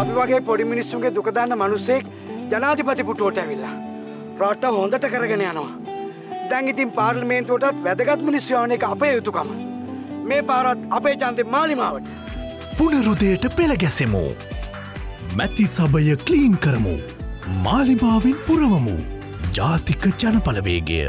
අපි වගේ පොඩි මිනිස්සුන්ගේ දුකදන්න මනුස්සෙක් ජනාධිපති පුටුවට ඇවිල්ලා. රට හොඳට කරගෙන යනවා. දැන් ඉතින් පාර්ලිමේන්තුවටත් වැදගත් මිනිස්්‍යවන එක අපේ යුතුකම. මේ පාරත් අපේ චන්තය මාලිමාවට. පුනරුදයට පෙළගැසෙමු. මැති සභය කලීන් කරමු. මාලිමාවෙන් පුරවමු. ජාතික ජනපලවේගය.